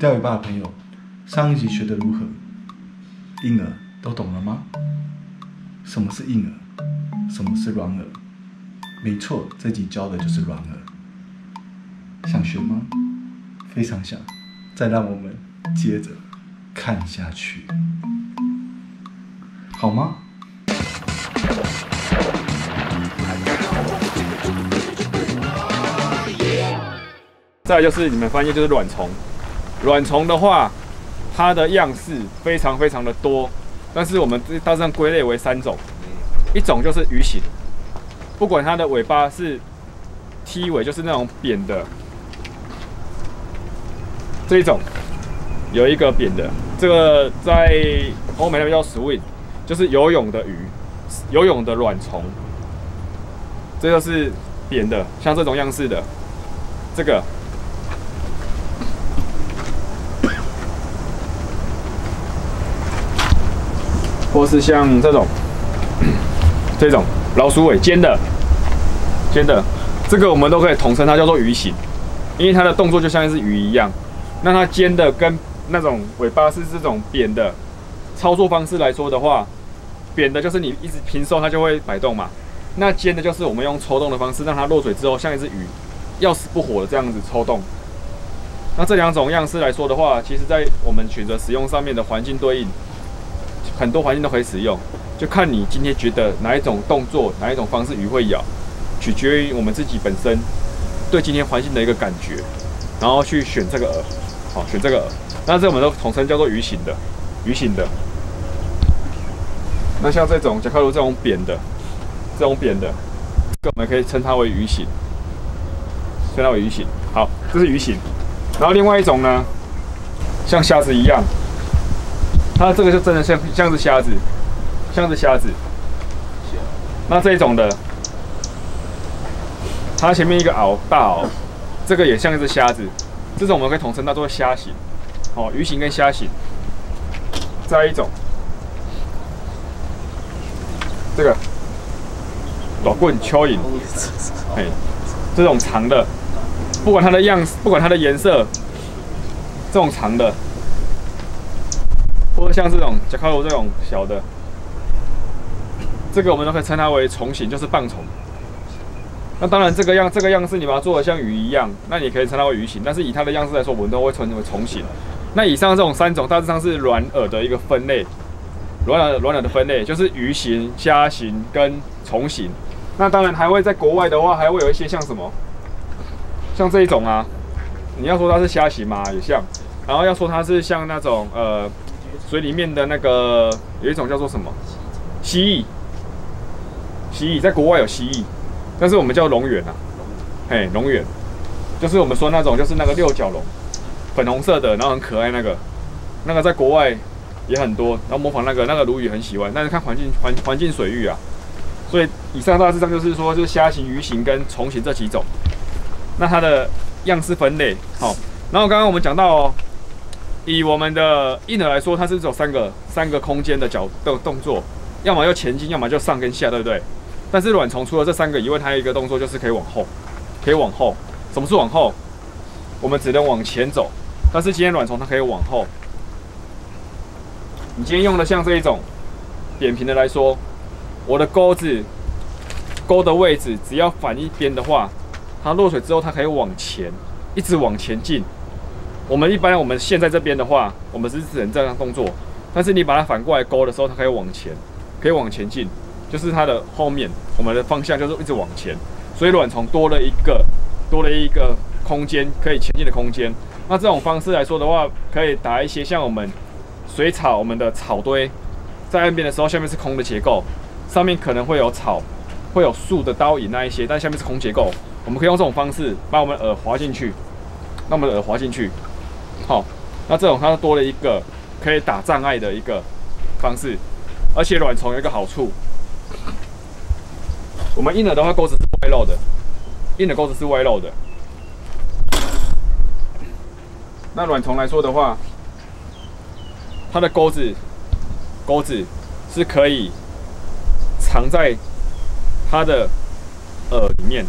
钓尾巴的朋友，上一集学的如何？硬饵都懂了吗？什么是硬饵？什么是软饵？没错，这集教的就是软饵。想学吗？非常想。再让我们接着看下去，好吗？再来就是你们发现就是卵虫，卵虫的话，它的样式非常非常的多，但是我们大致上归类为三种，一种就是鱼形，不管它的尾巴是 T 尾，就是那种扁的，这一种有一个扁的，这个在欧美那边叫 swim，就是游泳的鱼，游泳的卵虫，这个是扁的，像这种样式的，这个。或是像这种，这种老鼠尾尖的，尖的，这个我们都可以统称它叫做鱼形，因为它的动作就像一只鱼一样。那它尖的跟那种尾巴是这种扁的，操作方式来说的话，扁的就是你一直平收它就会摆动嘛，那尖的就是我们用抽动的方式让它落水之后像一只鱼，要死不活的这样子抽动。那这两种样式来说的话，其实在我们选择使用上面的环境对应。很多环境都可以使用，就看你今天觉得哪一种动作、哪一种方式鱼会咬，取决于我们自己本身对今天环境的一个感觉，然后去选这个饵，好选这个饵。那这我们都统称叫做鱼形的，鱼形的。那像这种甲壳鲈这种扁的，这种扁的，这我们可以称它为鱼形，称它为鱼形。好，这是鱼形。然后另外一种呢，像虾子一样。它这个就真的像像是虾子，像是虾子。那这一种的，它前面一个螯大螯，这个也像一只虾子。这种我们可以统称它做虾形，哦，鱼形跟虾形。再一种，这个短棍蚯蚓，哎，这种长的，不管它的样，不管它的颜色，这种长的。或者像这种甲壳鲈这种小的，这个我们都可以称它为虫形，就是棒虫。那当然，这个样这个样式你把它做的像鱼一样，那你可以称它为鱼形。但是以它的样式来说，我们都会称为虫形。那以上这种三种大致上是软饵的一个分类，软饵软饵的分类就是鱼形、虾形跟虫形。那当然还会在国外的话，还会有一些像什么，像这一种啊，你要说它是虾形嘛，也像。然后要说它是像那种呃。水里面的那个有一种叫做什么？蜥蜴，蜥蜴在国外有蜥蜴，但是我们叫龙眼啊，嘿，龙眼就是我们说那种就是那个六角龙，粉红色的，然后很可爱那个，那个在国外也很多，然后模仿那个那个鲈鱼很喜欢，但是看环境环环境水域啊，所以以上大致上就是说就是虾形、鱼形跟虫形这几种，那它的样式分类好，然后刚刚我们讲到。以我们的婴儿来说，它是走三个三个空间的角的动作，要么就前进，要么就上跟下，对不对？但是卵虫除了这三个以外，它有一个动作就是可以往后，可以往后。什么是往后？我们只能往前走，但是今天卵虫它可以往后。你今天用的像这一种扁平的来说，我的钩子钩的位置只要反一边的话，它落水之后它可以往前，一直往前进。我们一般我们现在这边的话，我们是只能这样动作，但是你把它反过来勾的时候，它可以往前，可以往前进，就是它的后面，我们的方向就是一直往前，所以卵虫多了一个，多了一个空间可以前进的空间。那这种方式来说的话，可以打一些像我们水草，我们的草堆在岸边的时候，下面是空的结构，上面可能会有草，会有树的倒影那一些，但下面是空结构，我们可以用这种方式把我们的饵滑进去，那我们的饵滑进去。好，那这种它多了一个可以打障碍的一个方式，而且卵虫有一个好处，我们硬饵的话钩子是外露的，硬的钩子是外露的。那卵虫来说的话，它的钩子钩子是可以藏在它的饵里面，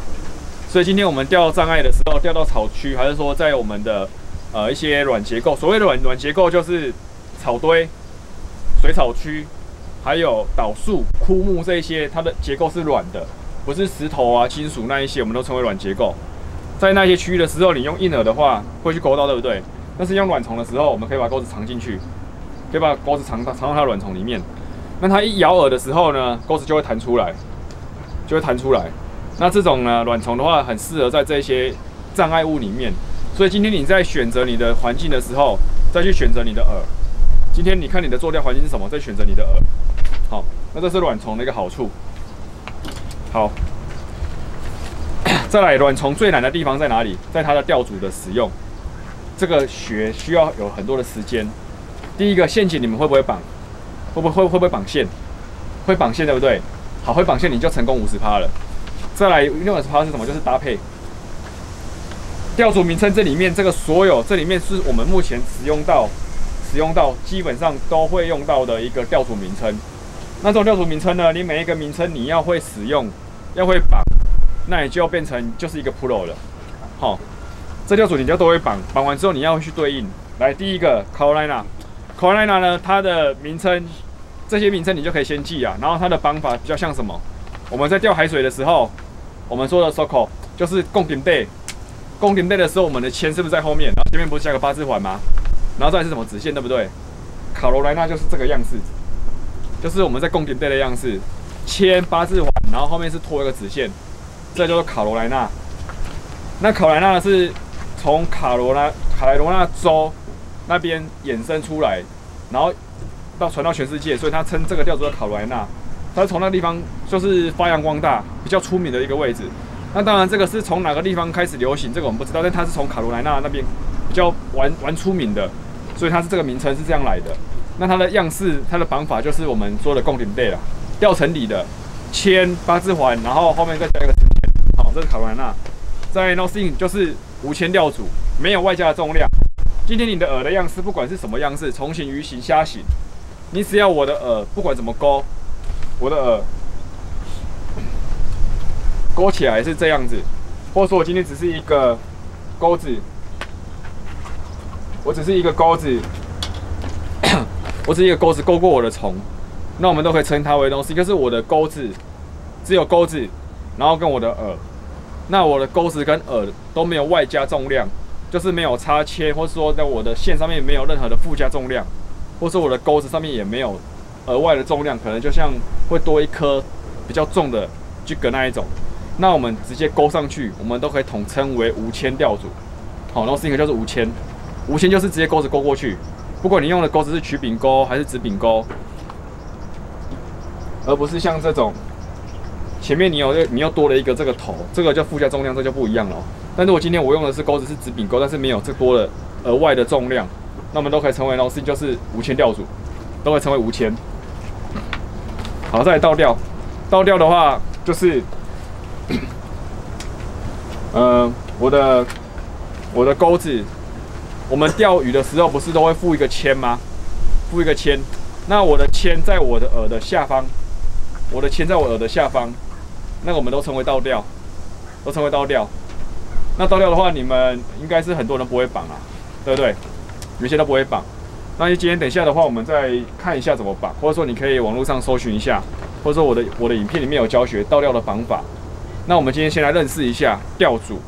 所以今天我们钓障碍的时候，钓到草区，还是说在我们的呃一些软结构。所谓的软软结构就是草堆、水草区，还有倒树、枯木这一些，它的结构是软的，不是石头啊、金属那一些，我们都称为软结构。在那些区域的时候，你用硬饵的话会去勾到，对不对？但是用卵虫的时候，我们可以把钩子藏进去，可以把钩子藏到藏到它的卵虫里面。那它一咬饵的时候呢，钩子就会弹出来，就会弹出来。那这种呢，卵虫的话，很适合在这些障碍物里面。所以今天你在选择你的环境的时候，再去选择你的饵。今天你看你的坐钓环境是什么，再选择你的饵。好，那这是卵虫的一个好处。好，再来，卵虫最难的地方在哪里？在它的钓组的使用。这个学需要有很多的时间。第一个陷阱你们会不会绑？会不会会不会绑线？会绑线对不对？好，会绑线你就成功五十趴了。再来另外十趴是什么？就是搭配。钓组名称这里面这个所有这里面是我们目前使用到使用到基本上都会用到的一个钓组名称。那这种钓组名称呢，你每一个名称你要会使用，要会绑，那你就变成就是一个 pro 了。好。这钓组你就都会绑，绑完之后你要去对应。来，第一个 Carolina，Carolina 呢，它的名称，这些名称你就可以先记啊。然后它的绑法比较像什么？我们在钓海水的时候，我们说的 circle 就是共顶背，宫廷背的时候，我们的铅是不是在后面？然后前面不是加个八字环吗？然后再是什么直线，对不对？卡罗莱纳就是这个样式，就是我们在宫廷背的样式，铅八字环，然后后面是拖一个直线，这叫做卡罗莱纳。那卡罗莱纳是。从卡罗拉卡莱罗纳州那边衍生出来，然后到传到全世界，所以他称这个叫做卡罗莱纳。他是从那个地方就是发扬光大、比较出名的一个位置。那当然，这个是从哪个地方开始流行，这个我们不知道。但它是从卡罗莱纳那边比较玩玩出名的，所以它是这个名称是这样来的。那它的样式、它的绑法就是我们说的共顶背了，吊层里的铅八字环，然后后面再加一个。好，这是卡罗莱纳。在 n o t h i n g 就是无铅钓组，没有外加的重量。今天你的饵的样式，不管是什么样式，虫形、鱼形、虾形，你只要我的饵不管怎么勾，我的饵勾起来是这样子，或者说我今天只是一个钩子，我只是一个钩子，我只是一个钩子勾过我的虫，那我们都可以称它为东西，就是我的钩子只有钩子，然后跟我的饵。那我的钩子跟饵都没有外加重量，就是没有插切，或者说在我的线上面没有任何的附加重量，或者说我的钩子上面也没有额外的重量，可能就像会多一颗比较重的 jig 那一种。那我们直接勾上去，我们都可以统称为无铅钓组。好，然后另一个叫做无铅，无铅就是直接钩子勾过去，不管你用的钩子是曲柄钩还是直柄钩，而不是像这种。前面你有你又多了一个这个头，这个叫附加重量，这就不一样了。但是我今天我用的是钩子是直柄钩，但是没有这多了额外的重量，那我们都可以称为老师就是无铅钓组，都会称为无铅。好，再来倒钓，倒钓的话就是，呃，我的我的钩子，我们钓鱼的时候不是都会附一个铅吗？附一个铅，那我的铅在我的饵的下方，我的铅在我饵的下方。那我们都称为倒钓，都称为倒钓。那倒钓的话，你们应该是很多人不会绑啊，对不对？有些都不会绑。那你今天等一下的话，我们再看一下怎么绑，或者说你可以网络上搜寻一下，或者说我的我的影片里面有教学倒钓的绑法。那我们今天先来认识一下钓组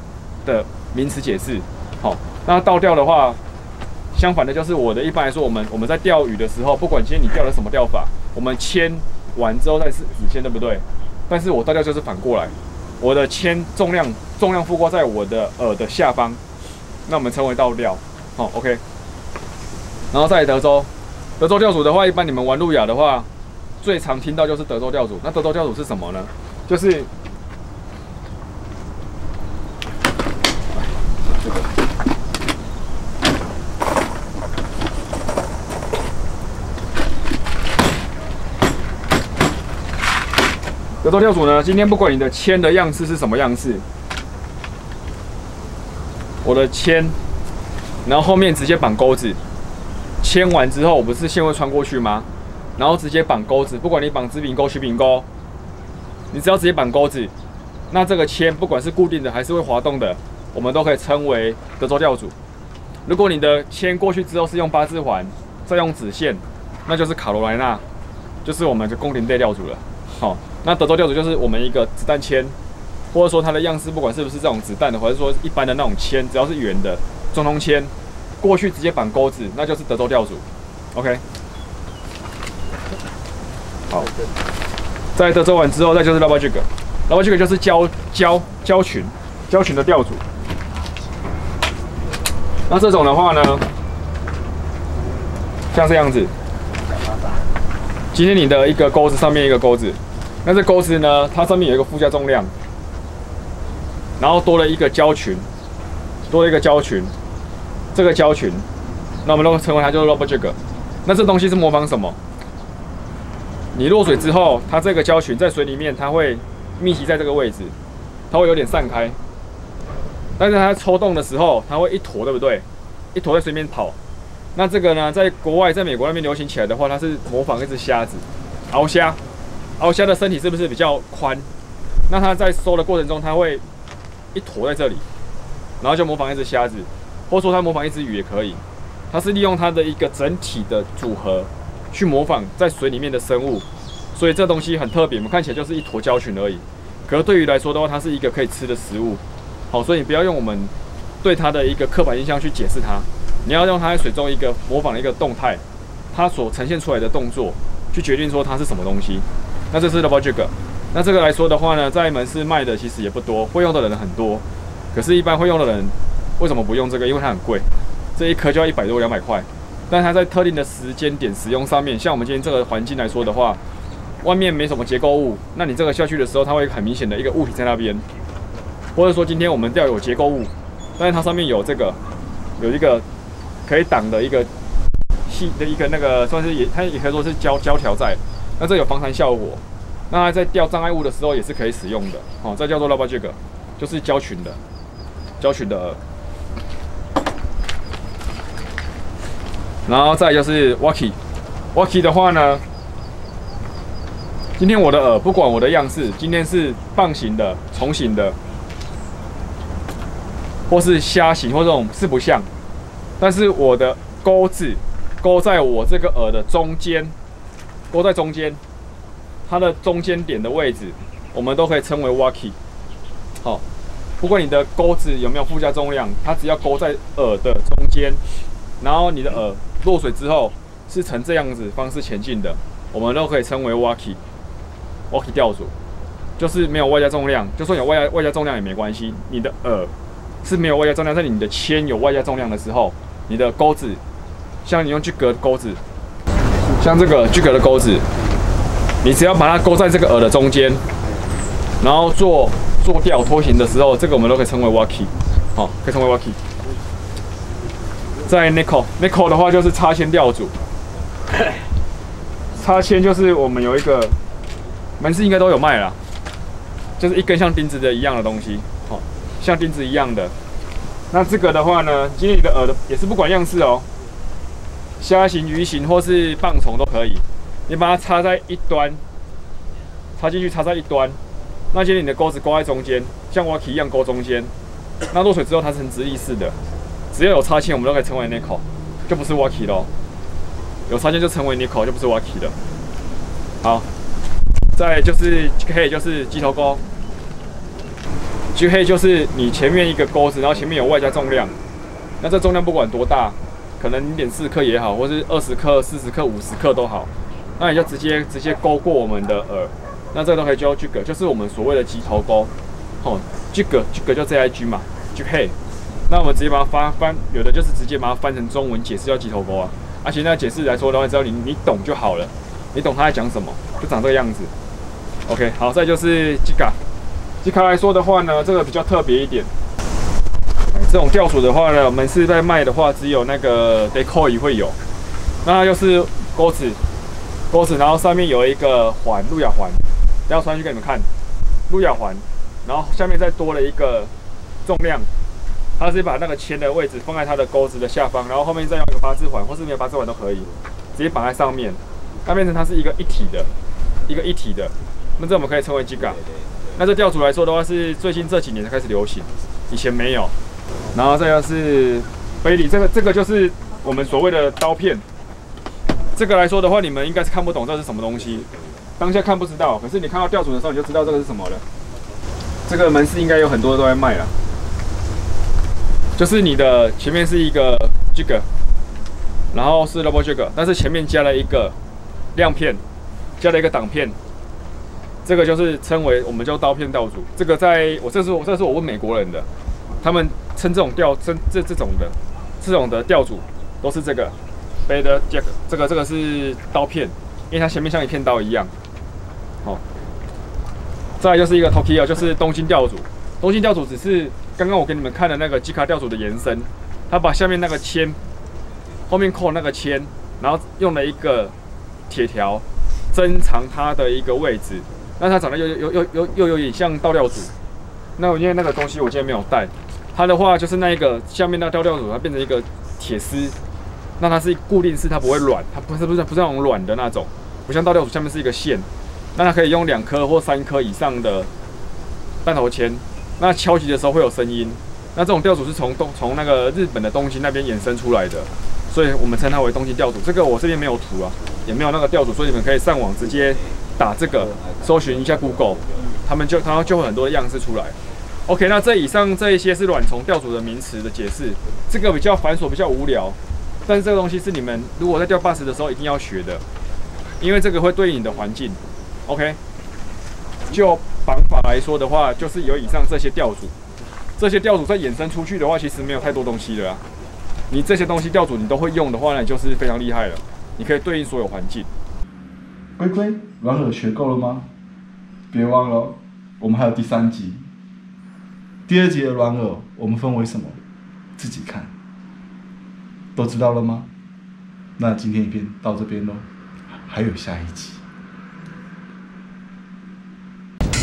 的名词解释。好，那倒钓的话，相反的就是我的一般来说，我们我们在钓鱼的时候，不管今天你钓的什么钓法，我们牵完之后再是子线，对不对？但是我倒钓就是反过来，我的铅重量重量附挂在我的饵的下方，那我们称为倒钓，好，OK。然后在德州，德州钓组的话，一般你们玩路亚的话，最常听到就是德州钓组。那德州钓组是什么呢？就是。德州钓组呢？今天不管你的铅的样式是什么样式，我的铅，然后后面直接绑钩子，牵完之后，我不是线会穿过去吗？然后直接绑钩子，不管你绑直柄钩、曲柄钩，你只要直接绑钩子，那这个铅不管是固定的还是会滑动的，我们都可以称为德州钓组。如果你的铅过去之后是用八字环，再用子线，那就是卡罗莱纳，就是我们的宫廷队吊组了。好，那德州吊组就是我们一个子弹铅，或者说它的样式，不管是不是这种子弹的，或者说一般的那种铅，只要是圆的中通铅，过去直接绑钩子，那就是德州吊组。OK。好，在德州完之后，再就是 Rubber Jig，Rubber Jig 就是胶胶胶群胶群的吊组。那这种的话呢，像这样子，今天你的一个钩子上面一个钩子，那这钩子呢，它上面有一个附加重量，然后多了一个胶群，多了一个胶群，这个胶群，那我们都称为它叫做 Rubber Jig。那这东西是模仿什么？你落水之后，它这个胶群在水里面，它会密集在这个位置，它会有点散开。但是它抽动的时候，它会一坨，对不对？一坨在水面跑。那这个呢，在国外，在美国那边流行起来的话，它是模仿一只虾子，鳌虾。鳌虾的身体是不是比较宽？那它在收的过程中，它会一坨在这里，然后就模仿一只虾子，或者说它模仿一只鱼也可以。它是利用它的一个整体的组合。去模仿在水里面的生物，所以这东西很特别，我们看起来就是一坨胶群而已。可是对于来说的话，它是一个可以吃的食物。好，所以你不要用我们对它的一个刻板印象去解释它，你要用它在水中一个模仿的一个动态，它所呈现出来的动作去决定说它是什么东西。那这是 double jig，那这个来说的话呢，在门市卖的其实也不多，会用的人很多，可是，一般会用的人为什么不用这个？因为它很贵，这一颗就要一百多两百块。但它在特定的时间点使用上面，像我们今天这个环境来说的话，外面没什么结构物，那你这个下去的时候，它会很明显的一个物体在那边，或者说今天我们钓有结构物，但是它上面有这个有一个可以挡的一个细的一个那个算是也它也可以说是胶胶条在，那这有防弹效果，那它在钓障碍物的时候也是可以使用的，哦，这叫做 rubber jig，就是胶群的胶群的。然后再就是 Wacky，Wacky 的话呢，今天我的饵不管我的样式，今天是棒形的、虫形的，或是虾形或这种四不像，但是我的钩子钩在我这个饵的中间，钩在中间，它的中间点的位置，我们都可以称为 Wacky。好，不管你的钩子有没有附加重量，它只要钩在饵的中间，然后你的饵。落水之后是呈这样子方式前进的，我们都可以称为 walkie，walkie 钓组，就是没有外加重量，就算有外加外加重量也没关系。你的饵是没有外加重量，在你的铅有外加重量的时候，你的钩子，像你用去隔钩子，像这个 jig 的钩子，你只要把它勾在这个饵的中间，然后做做钓拖行的时候，这个我们都可以称为 walkie，好，可以称为 walkie。在 Nickel，Nickel 的话就是插铅钓组。插铅就是我们有一个门市应该都有卖啦，就是一根像钉子的一样的东西，好，像钉子一样的。那这个的话呢，今天你的饵的也是不管样式哦，虾形、鱼形或是棒虫都可以。你把它插在一端，插进去插在一端，那些你的钩子挂在中间，像 Wacky 一样钩中间。那落水之后它是很直立式的。只要有插线，我们都可以称为 nickel，就不是 wacky 咯。有插线就称为 nickel，就不是 wacky 的。好，再就是 G 黑，就是鸡头钩。G 黑就是你前面一个钩子，然后前面有外加重量。那这重量不管多大，可能零点四克也好，或是二十克、四十克、五十克都好，那你就直接直接勾过我们的饵。那这个都可以叫 jig，就是我们所谓的鸡头钩。哦，G 个 G 个叫 ZIG 嘛，G 黑。那我们直接把它翻翻，有的就是直接把它翻成中文解释叫鸡头钩啊。而且那解释来说的话，只要你你懂就好了，你懂他在讲什么，就长这个样子。OK，好，再就是 jig。jig 来说的话呢，这个比较特别一点。这种钓组的话呢，我们是在卖的话，只有那个 decoy 会有。那它就是钩子，钩子，然后上面有一个环，路亚环，等下穿去给你们看，路亚环，然后下面再多了一个重量。它是把那个铅的位置放在它的钩子的下方，然后后面再用一个八字环，或是没有八字环都可以，直接绑在上面，那变成它是一个一体的，一个一体的。那这我们可以称为 g 港。那这钓组来说的话，是最近这几年才开始流行，以前没有。然后再就是菲里，这个这个就是我们所谓的刀片。这个来说的话，你们应该是看不懂这是什么东西，当下看不知道，可是你看到吊组的时候，你就知道这个是什么了。这个门市应该有很多都在卖了，就是你的前面是一个这个，然后是 double jig，但是前面加了一个亮片，加了一个挡片，这个就是称为我们叫刀片吊组。这个在我这是我这是我问美国人的，他们称这种钓称这这种的这种的钓组都是这个 bed jack，这个这个是刀片，因为它前面像一片刀一样。好，再就是一个 Tokyo，就是东京钓组。东京钓组只是刚刚我给你们看的那个吉卡钓组的延伸，它把下面那个铅后面扣那个铅，然后用了一个铁条增长它的一个位置，那它长得又又又又又有点像倒吊组。那我因为那个东西我今天没有带，它的话就是那一个下面那个倒吊组，它变成一个铁丝，那它是固定式，它不会软，它不是不是不是那种软的那种，不像倒吊组下面是一个线，那它可以用两颗或三颗以上的弹头铅，那敲击的时候会有声音。那这种吊组是从东从那个日本的东京那边衍生出来的，所以我们称它为东京吊组。这个我这边没有图啊，也没有那个吊组，所以你们可以上网直接打这个，搜寻一下 Google，他们就它就会很多样式出来。OK，那这以上这一些是卵虫钓组的名词的解释，这个比较繁琐，比较无聊，但是这个东西是你们如果在钓 bus 的时候一定要学的，因为这个会对应你的环境。OK，就绑法来说的话，就是有以上这些钓组，这些钓组再衍生出去的话，其实没有太多东西的啊。你这些东西钓组你都会用的话，那你就是非常厉害了，你可以对应所有环境。龟龟，软饵学够了吗？别忘了，我们还有第三集。第二集的软耳，我们分为什么？自己看。都知道了吗？那今天影片到这边喽，还有下一集。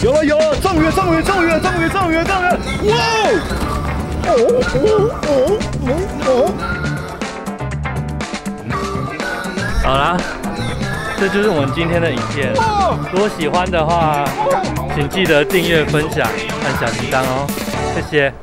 有了有了，中鱼中鱼中鱼中鱼中鱼中鱼！哇！哦哦哦哦！好啦，这就是我们今天的影片。如果喜欢的话，请记得订阅、分享、按小铃铛哦，谢谢。